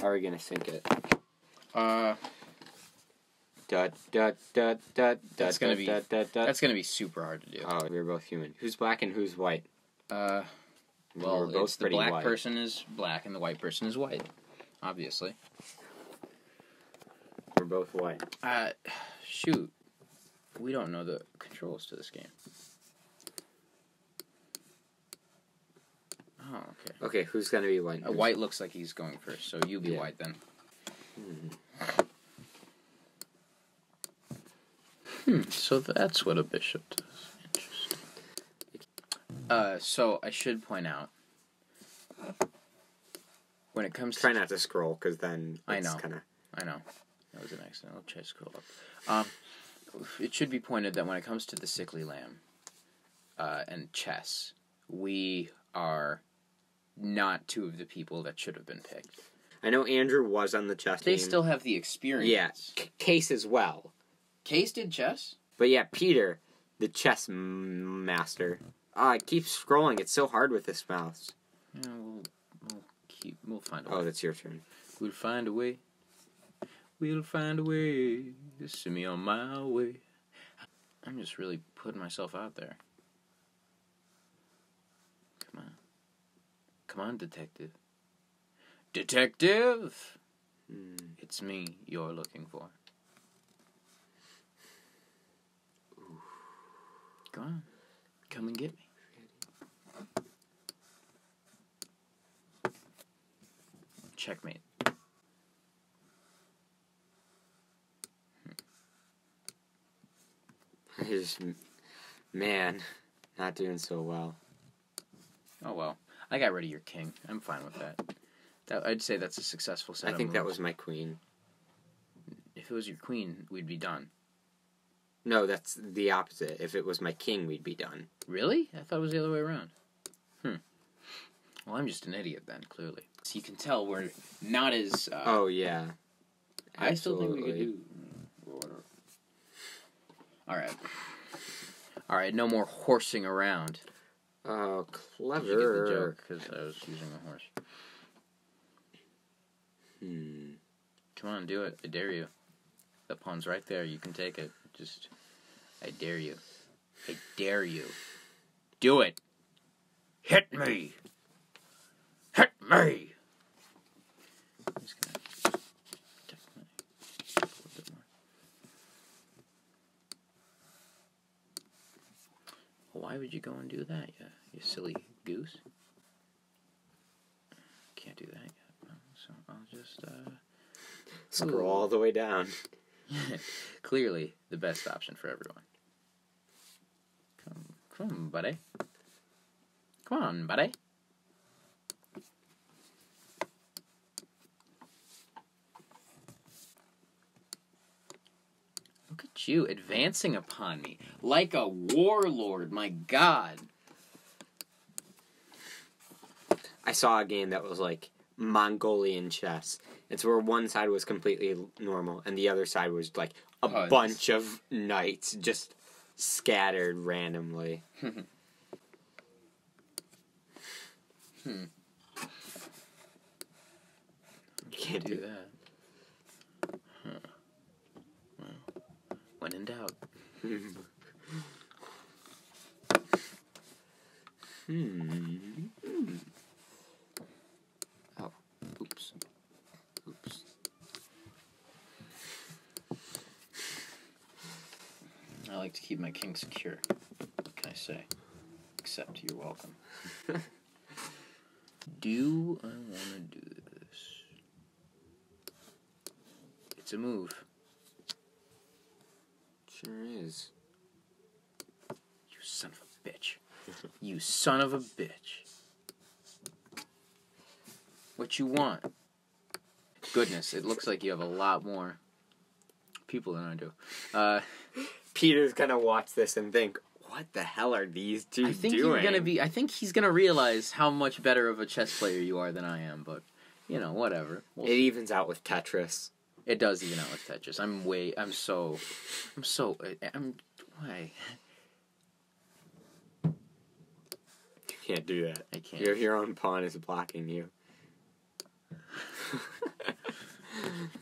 How are we gonna sync it? Uh, Dot dot dot dot That's gonna be- dot dot dot. that's gonna be super hard to do. Oh, we're both human. Who's black and who's white? Uh, well, we're both the black white. person is black and the white person is white. Obviously. We're both white. Uh, shoot, we don't know the controls to this game. Oh, okay. Okay, who's gonna be white? Uh, white looks like he's going first, so you be Yeah. white then. Hmm. Hmm. So that's what a bishop does. Interesting. Uh, so I should point out when it comes Try to not to scroll, because then I know. Kinda... I know that was an accident. I'll try to scroll up. Um, it should be pointed that when it comes to the sickly lamb uh, and chess, we are not two of the people that should have been picked. I know Andrew was on the chess They team. still have the experience. Yeah, C- Case as well. Case did chess. But yeah, Peter, the chess m- master. Ah, I keep scrolling. It's so hard with this mouse. Yeah, we'll, we'll keep. We'll find a way. Oh, that's your turn. We'll find a way. We'll find a way to send me on my way. I'm just really putting myself out there. Come on. Come on, detective. Detective! Hmm. It's me you're looking for. Come on. Come and get me. Checkmate. I just, man, not doing so well. Oh well. I got rid of your king. I'm fine with that. that I'd say that's a successful set I think that was my queen. If it was your queen, we'd be done. No, that's the opposite. If it was my king, we'd be done. Really? I thought it was the other way around. Hmm. Well, I'm just an idiot then, clearly. So you can tell we're not as. Uh, Oh yeah. I still think we could Absolutely. do. whatever. All right. All right. No more horsing around. Oh, You get the clever. joke because I was using a horse. Hmm. Come on, do it. I dare you. The pawn's right there. You can take it. Just, I dare you. I dare you. Do it. Hit me. Hit me. I'm just gonna protect my a little bit more. Why would you go and do that, you, you silly goose? Can't do that yet. So I'll just, uh. Scroll all the way down. Clearly, the best option for everyone. Come, come on, buddy. Come on, buddy. Look at you advancing upon me like a warlord. My God. I saw a game that was like Mongolian chess. It's where one side was completely normal and the other side was like a bunch of knights just scattered randomly. Hmm. You can't do that. Huh. Well, when in doubt. Hmm. Hmm. Oh, oops. Oops. I like to keep my king secure. What can I say? Except you're welcome. do I want to do this? It's a move. Sure is. You son of a bitch. You son of a bitch. What you want? Goodness, it looks like you have a lot more people than I do. Uh, Peter's gonna watch this and think, what the hell are these two I think doing? you're gonna be. I think he's gonna realize how much better of a chess player you are than I am. But you know, whatever. We'll It evens out with Tetris. It does even out with Tetris. I'm way. I'm so. I'm so. I'm. Why? You can't do that. I can't. Your your own pawn is blocking you.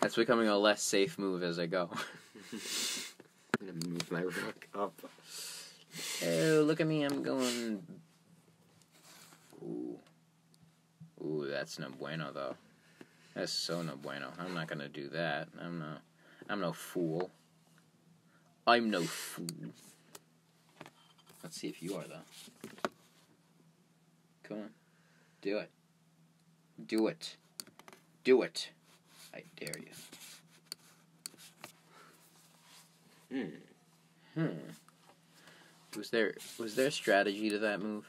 That's becoming a less safe move as I go. I'm gonna move my rook up. Oh, look at me! I'm going. Ooh, ooh, that's no bueno though. That's so no bueno. I'm not gonna do that. I'm no, I'm no fool. I'm no fool. Let's see if you are though. Come on, do it. Do it. Do it. I dare you. Hmm. Hmm. Was there was there strategy to that move?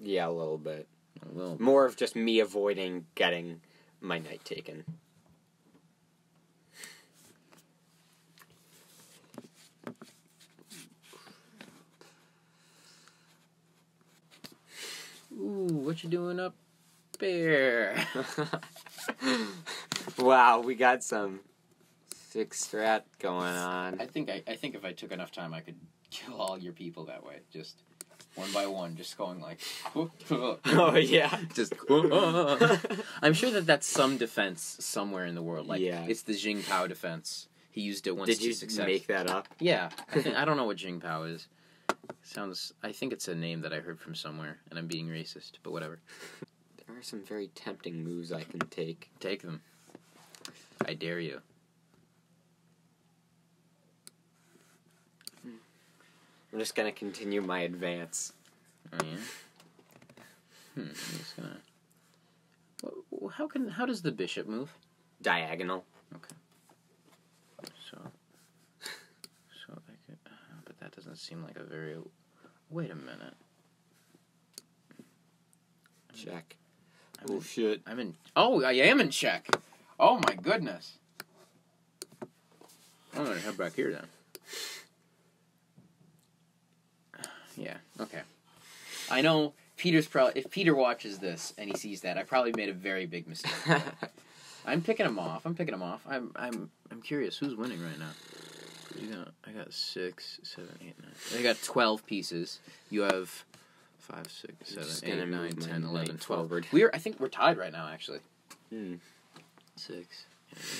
Yeah, a little bit. A little. More of just me avoiding getting my knight taken. Ooh, what you doing up there? wow, we got some six strat going on. I think I, I think if I took enough time, I could kill all your people that way. Just one by one, just going like. oh yeah. just. I'm sure that that's some defense somewhere in the world. Like Yeah. it's the Xingpao defense. He used it once Did to you success. make that up? Yeah, I, think, I don't know what Xingpao is. Sounds. I think it's a name that I heard from somewhere, and I'm being racist, but whatever. There are some very tempting moves I can take. Take them. I dare you. I'm just gonna continue my advance. Oh yeah. Hmm. I'm just gonna. How can? How does the bishop move? Diagonal. So. So I could. Uh, but that doesn't seem like a very. Wait a minute. Check. I'm Oh in, shit. I'm in. Oh, I am in check. Oh my goodness. I'm gonna head back here then. Yeah. Okay. I know Peter's probably. If Peter watches this and he sees that, I probably made a very big mistake. I'm picking him off. I'm picking him off. I'm. I'm. I'm curious. Who's winning right now? You got. I got six, seven, eight, nine. I got twelve pieces. You have five, six, seven, eight, nine, move my 10, 11, knight 12. We're. I think we're tied right now. Actually. Hmm. Six.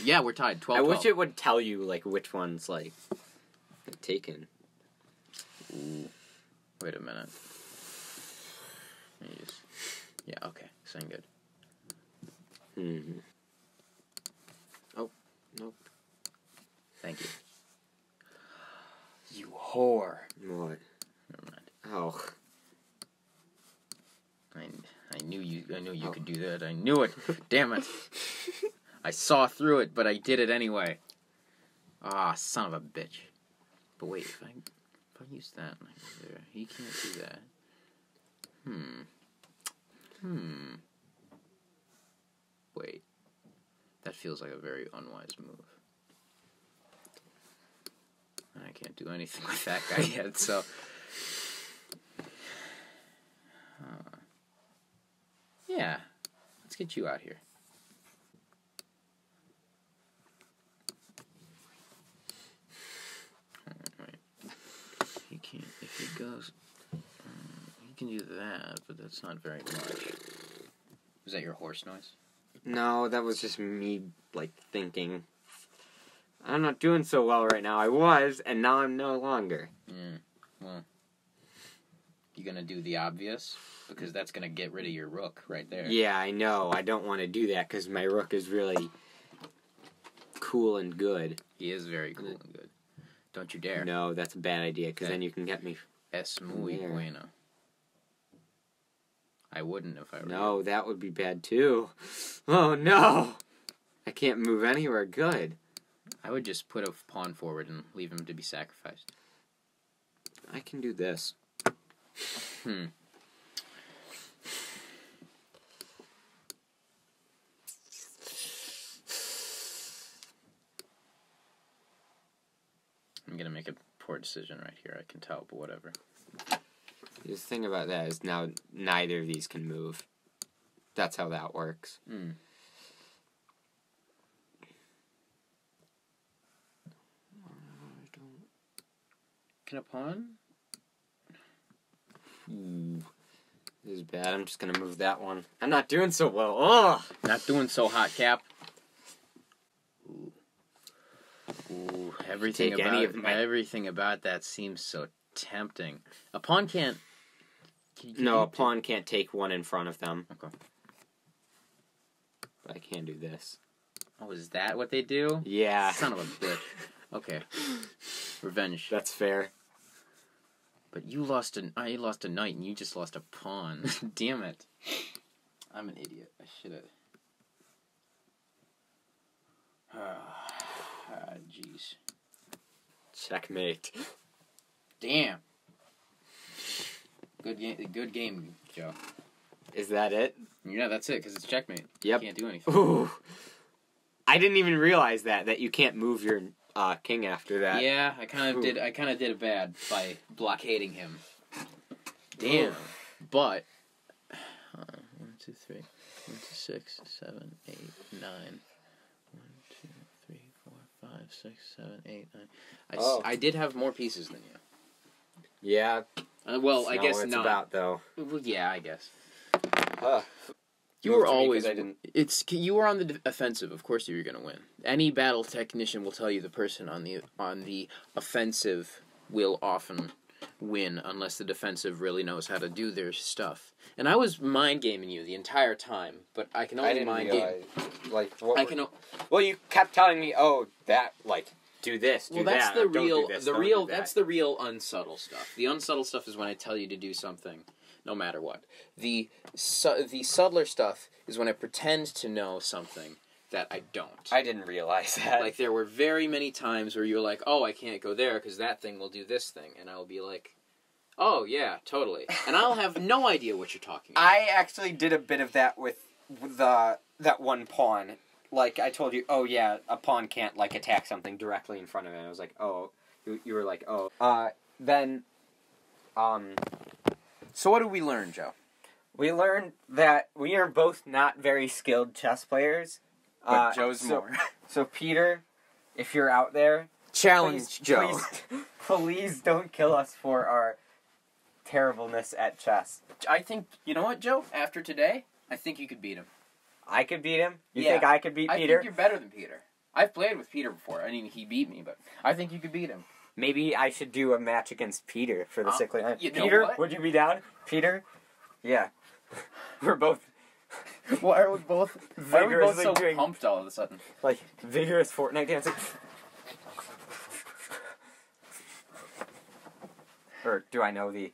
Yeah, we're tied. 12. I wish it would tell you like which one's like taken. Ooh. Wait a minute. Just- Yeah. Okay. Sound good. hmm Oh, nope. Thank you. You whore. What? Never mind. Oh, I, I knew you. I knew you Oh. could do that. I knew it. Damn it. I saw through it, but I did it anyway. Ah, son of a bitch. But wait, if I if I use that there, he can't do that. Hmm. Hmm. Wait. That feels like a very unwise move. I can't do anything with that guy yet, so. Huh. Yeah. Let's get you out here. Alright. He can't. If he goes. um, he can do that, but that's not very much. Was that your horse noise? no, that was just me like thinking. I'm not doing so well right now. I was, and now I'm no longer. Yeah. Well. You gonna do the obvious? Because that's gonna get rid of your rook right there. Yeah, I know. I don't want to do that because my rook is really cool and good. He is very cool and good. Don't you dare. No, that's a bad idea because then eh. you can get me. Es muy There. bueno. I wouldn't if I were No, that would be bad too. Oh no! I can't move anywhere good. I would just put a pawn forward and leave him to be sacrificed. I can do this. Hmm. I'm gonna make a poor decision right here. I can tell, but whatever. The thing about that is now neither of these can move. That's how that works. Hmm. Can a pawn? Ooh, this is bad. I'm just gonna move that one. I'm not doing so well. Ugh! Not doing so hot, Cap. Ooh. Ooh, everything about my... everything about that seems so tempting. A pawn can't. Can, can no, a pawn can't take one in front of them. Okay. But I can't do this. Oh, is that what they do? Yeah. Son of a bitch. Okay. Revenge. That's fair. But you lost a I lost a knight and you just lost a pawn. Damn it. I'm an idiot. I should have. Ah, jeez. Checkmate. Damn. Good game. Good game, Joe. Is that it? Yeah, that's it. Cause it's checkmate. Yep. You can't do anything. Ooh. I didn't even realize that that you can't move your uh, king after that. Yeah, I kind of Ooh. did. I kind of did it bad by blockading him. Damn. But uh, one, two, three, one, two, six, seven, eight, nine. One, two, three, four, five, six, seven, eight, nine. I, s- Oh. I did have more pieces than you. Yeah. Uh, well, that's I not guess what it's not. about though. Well, yeah, I guess. Huh. You were to me 'cause always. I didn't. It's you were on the offensive. Of course, you were going to win. Any battle technician will tell you the person on the on the offensive will often win unless the defensive really knows how to do their stuff. And I was mind gaming you the entire time, but I can I only didn't mind game. Like what? I were- can. o- Well, you kept telling me, oh, that like do this, do Well, that's that. the real. this, the real. that. That's the real unsubtle stuff. The unsubtle stuff is when I tell you to do something, no matter what. The su- the subtler stuff is when I pretend to know something that I don't. I didn't realize that. like there were very many times where you're like, "Oh, I can't go there because that thing will do this thing," and I'll be like, "Oh yeah, totally," and I'll have no idea what you're talking about. I actually did a bit of that with the that one pawn. Like I told you, oh yeah, a pawn can't like attack something directly in front of it. I was like, oh, you, you were like, oh. Uh, then, um, So what did we learn, Joe? we learned that we are both not very skilled chess players. Uh, Joe's so, more. So Peter, if you're out there, Challenge please, Joe. Please, please don't kill us for our terribleness at chess. I think you know what, Joe. After today, I think you could beat him. I could beat him. You Yeah. think I could beat I Peter? think you're better than Peter. I've played with Peter before. I mean, he beat me, but I think you could beat him. Maybe I should do a match against Peter for the Uh, sickly line. you know Peter, what? would you be down? Peter? Yeah. We're both Why are we both? Why are we both so doing pumped all of a sudden? like vigorous Fortnite dancing. or do I know the